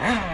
Wow.